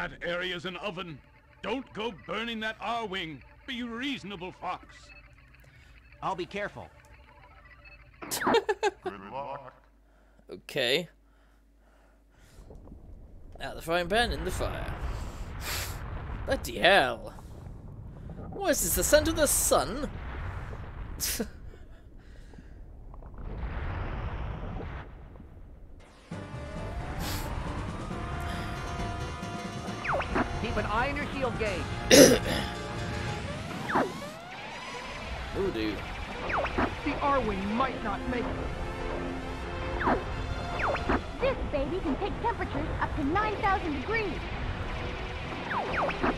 That area's an oven. Don't go burning that Arwing. Be reasonable, Fox. I'll be careful. Good luck. Okay. Out the frying pan in the fire. Bloody hell. What is this, the scent of the sun? Keep an eye on your shield gauge. oh, dude. The Arwing might not make it. This baby can take temperatures up to 9,000 degrees.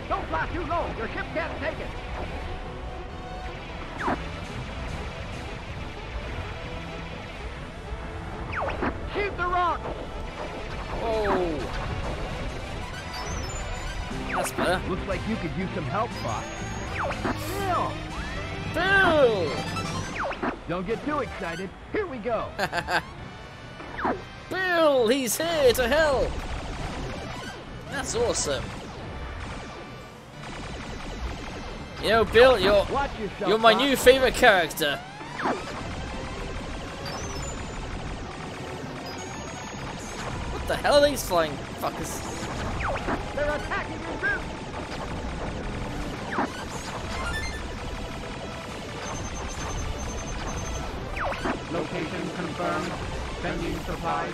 Don't fly too low. Your ship can't take it. Looks like you could use some help, Fox. Bill! Bill! Don't get too excited. Here we go. Bill, he's here to help. That's awesome. You know, Bill, you're you're my new favorite character. What the hell are these flying fuckers? They're attacking your confirmed. Sending supplies.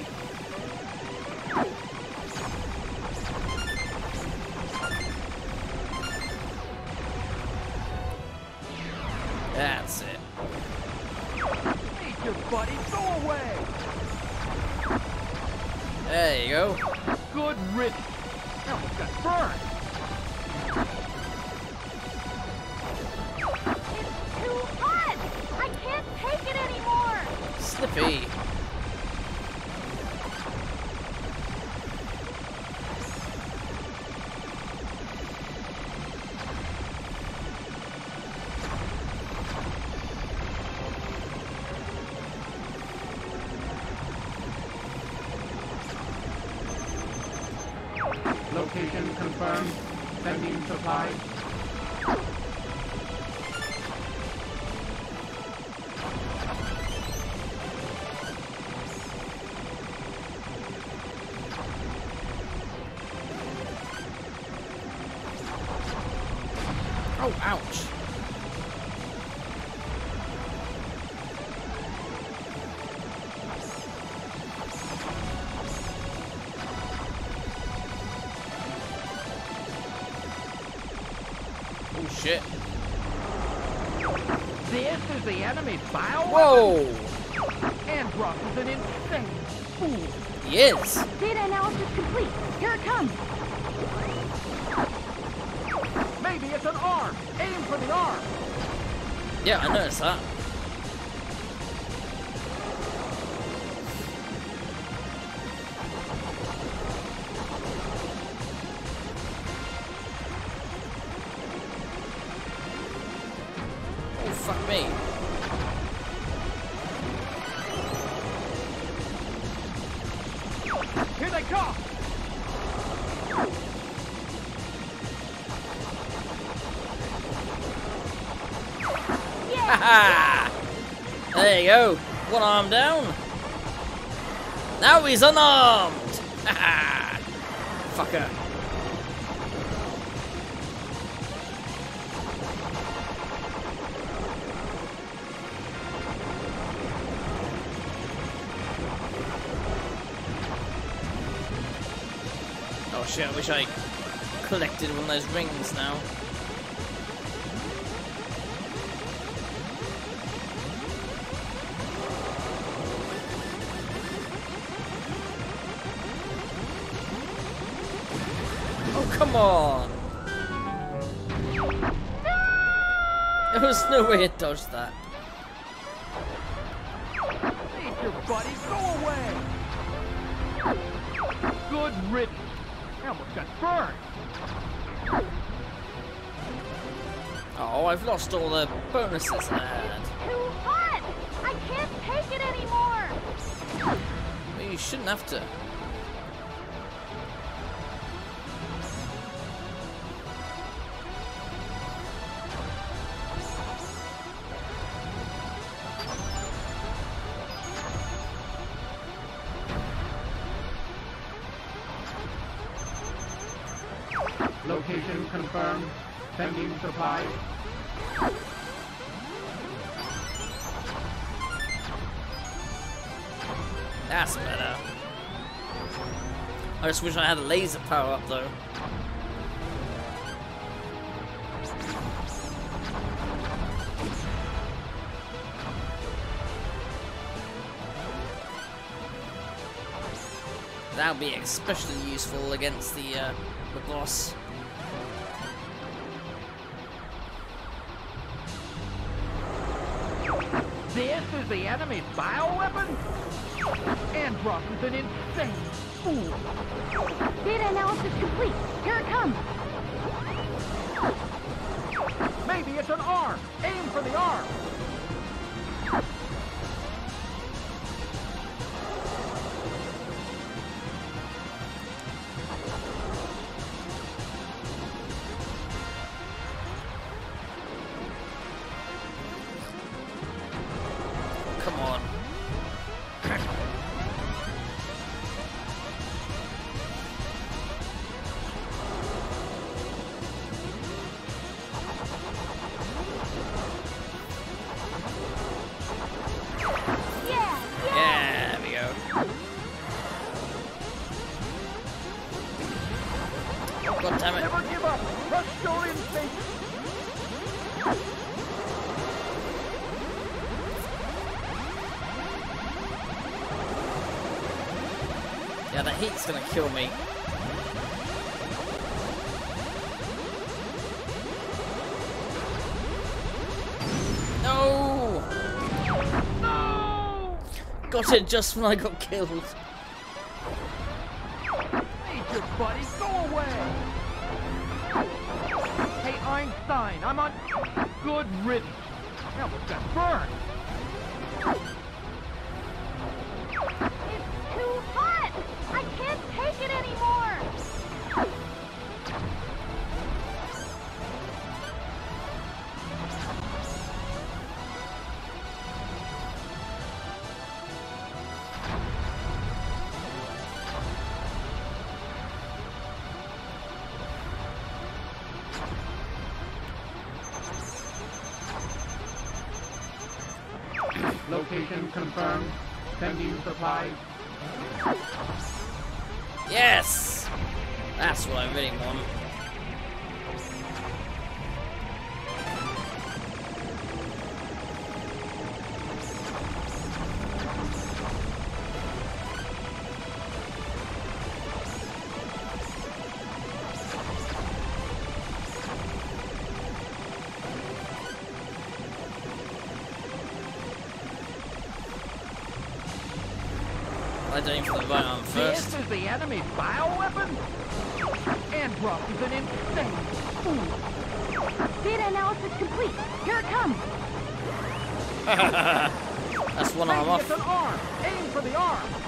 That's it. Eat your buddy. Go away. There you go. Good riddance. Almost got burned. Slippy. Location confirmed. Sending supplies. Shit. This is the enemy bio. Whoa! Andross is an insane fool. He is. Data analysis complete. Here it comes. Maybe it's an arm. Aim for the arm. Yeah, I noticed that. One arm down. Now he's unarmed. Fucker. Oh shit, I wish I collected one of those rings now. Come on! There was no way it dodged that. Eat your buddy. Go away. Good riddance. I almost got burned. Oh, I've lost all the bonuses I had. Too hot! I can't take it anymore! Well, you shouldn't have to. That's better. I just wish I had a laser power up though. That would be especially useful against the uh, the boss. This is the enemy's bioweapon? Andross is an insane fool. Data analysis complete. Here it comes. Maybe it's an arm. Aim for the arm. Yeah, that heat's gonna kill me. No! No! Got it just when I got killed. Nature, buddy, go away! Hey, Einstein, I'm on good riddance. I almost got burned. Confirmed. Sending supplies. Yes! That's what I'm really want. I don't even put the button on first. This is the enemy's bioweapon? Andross is an insane fool. Data analysis complete. Here it comes. That's one arm off. an arm. Aim for the arm.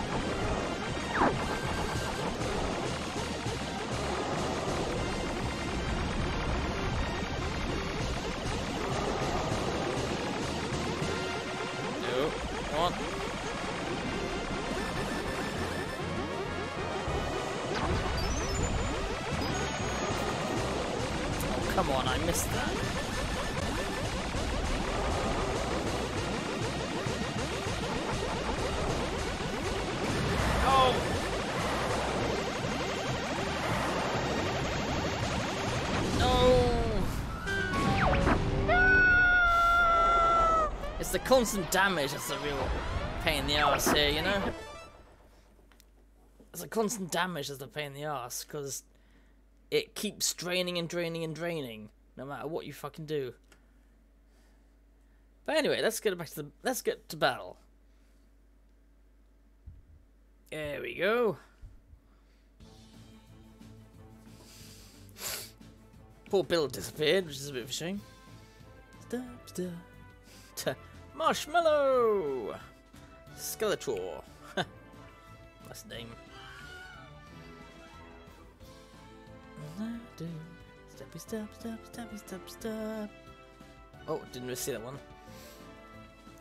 Come on, I missed that. Oh! No! It's the constant damage that's the real pain in the ass here, you know? It's the constant damage that's the pain in the ass, because it keeps draining and draining and draining, no matter what you fucking do. But anyway, let's get back to the let's get to battle. There we go. Poor Bill disappeared, which is a bit of a shame. Marshmallow! Skeletor. That's the name. Steppy step, step, steppy step, step. Oh, didn't really see that one.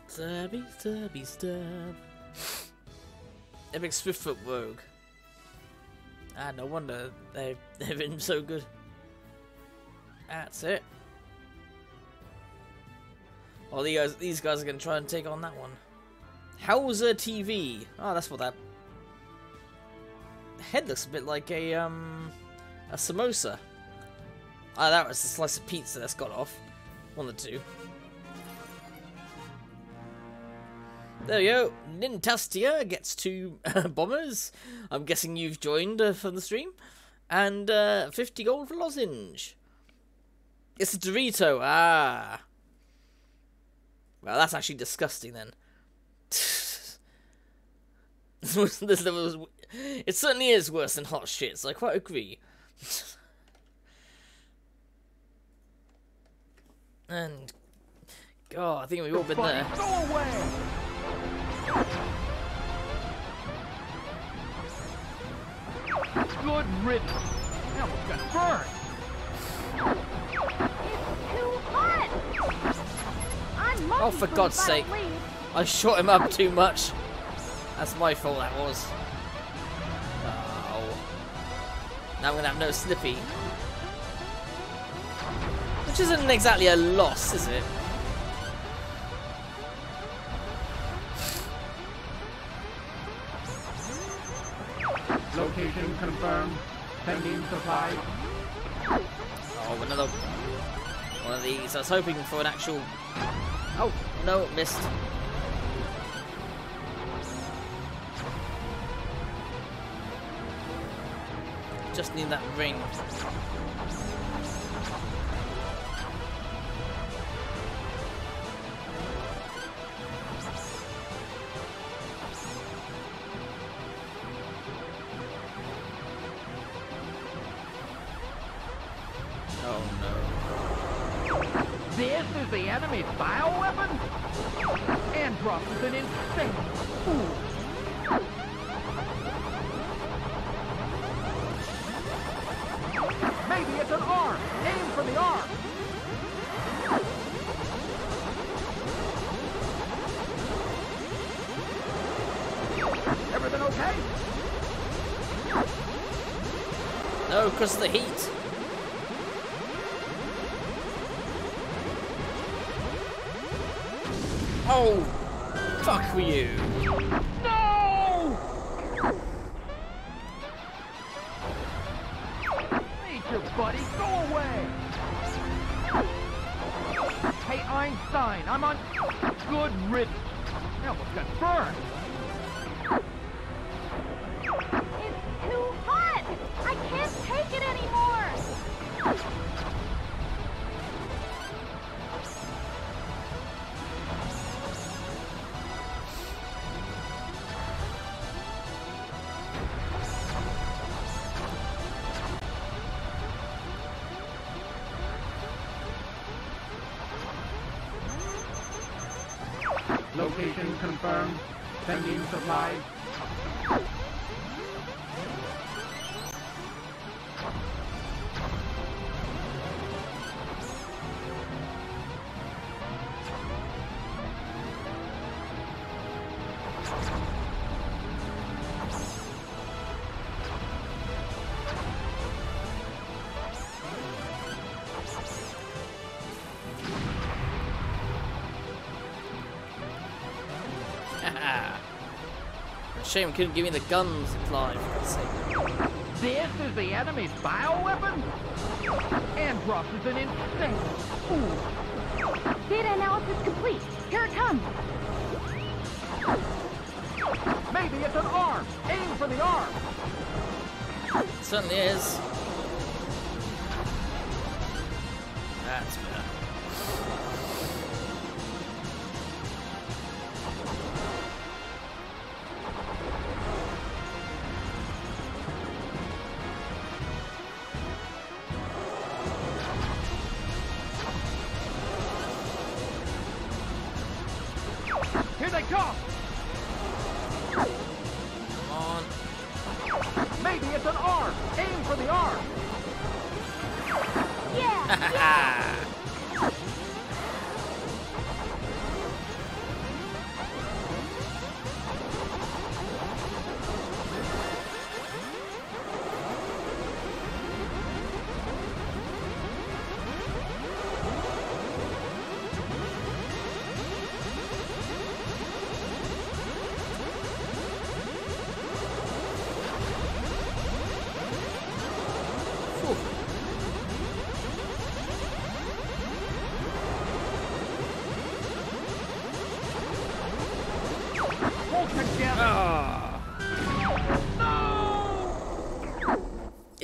Steppy, steppy step. Epic Swiftfoot Rogue. Ah, no wonder they they've been so good. That's it. Well, these guys, these guys are going to try and take on that one. Hauser TV. Oh, that's what that... The head looks a bit like a, um... A samosa. Ah, that was a slice of pizza that's got off. One of the two. There we go. Nintastia gets two bombers. I'm guessing you've joined uh, for the stream. And uh, 50 gold for Lozenge. It's a Dorito. Ah. Well, that's actually disgusting then. this level is, it certainly is worse than hot shits. I quite agree. and God, I think we've all been there. Go away! Good riddance. That was got burned. It's too hot! I'm Oh, for God's sake. I shot him up too much. That's my fault, that was. Now I'm gonna have no Slippy. Which isn't exactly a loss, is it? Location confirmed. Pending supply. Oh, another one of these. I was hoping for an actual. Oh no, missed. Just need that ring. Oh. This is the enemy's bioweapon? Andross is an insane fool. Because of the heat. Oh, fuck for you. No! Nature, buddy, go away! Hey, Einstein, I'm on good riddance. That was got burned. I can't take it anymore! Location confirmed. Sending supplies. Shame couldn't give me the guns supply for This is the enemy's bioweapon? Andross is an insane fool. Data analysis complete. Here it comes. Maybe it's an arm. Aim for the arm. It certainly is. Here they come. Come on. Maybe it's an arm. Aim for the arm. Yeah! Ah.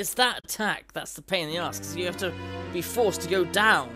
it's that attack that's the pain in the ass because you have to be forced to go down